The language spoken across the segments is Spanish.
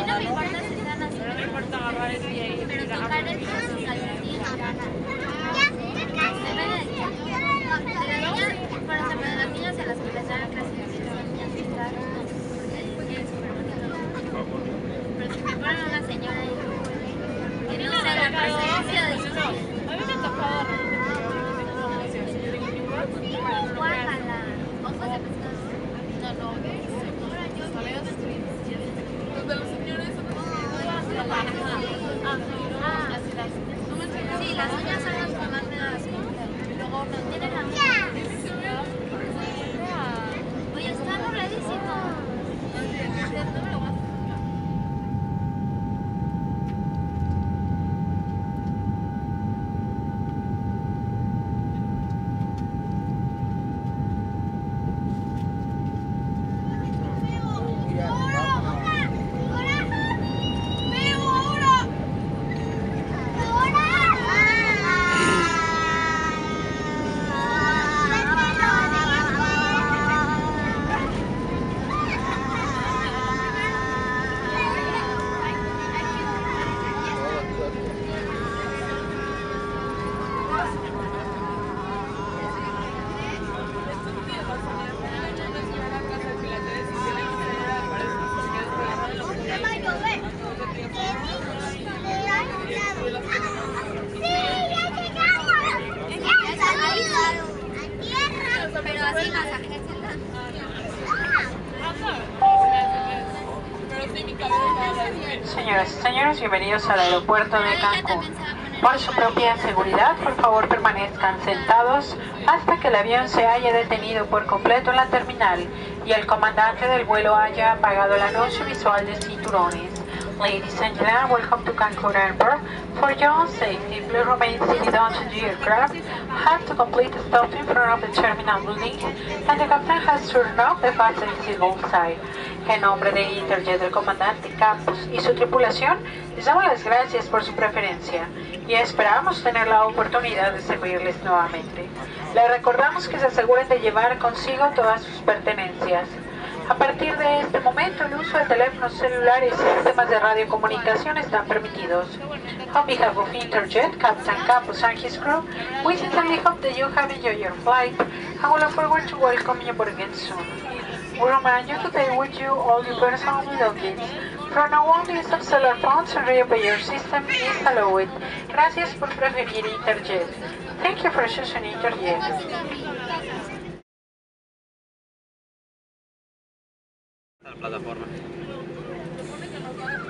Mí no me importa si están así. No me importa agarrar el pie y Pero tirar. tocar el Gracias. Señoras y señores, bienvenidos al aeropuerto de Cancún. Por su propia seguridad, por favor permanezcan sentados hasta que el avión se haya detenido por completo en la terminal y el comandante del vuelo haya apagado el anuncio visual de cinturones. Ladies and gentlemen, welcome to Cancun Airport. For your safety, please remain seated onto the aircraft. Have to complete the stop in front of the terminal building, and the captain has turned off the seatbelt sign. En nombre de Interjet, el comandante Campos y su tripulación, les damos las gracias por su preferencia y esperamos tener la oportunidad de servirles nuevamente. Les recordamos que se aseguren de llevar consigo todas sus pertenencias. A partir de este momento, teléfonos celulares y sistemas de radiocomunicación están permitidos. On behalf of Interjet, Captain Campos and his crew, we sincerely hope that you have enjoyed your flight and we look forward to welcoming you again soon. We remind you to with you all your personal belongings. From now on, use of cellular phones and your system is allowed. Gracias por preferir Interjet. Thank you for choosing Interjet. la plataforma.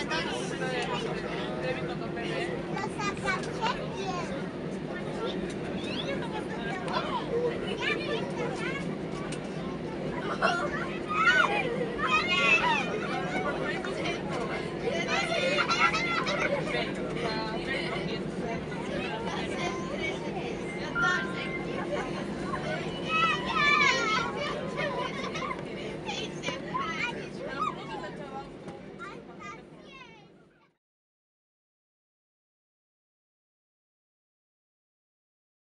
¿Los reservaste?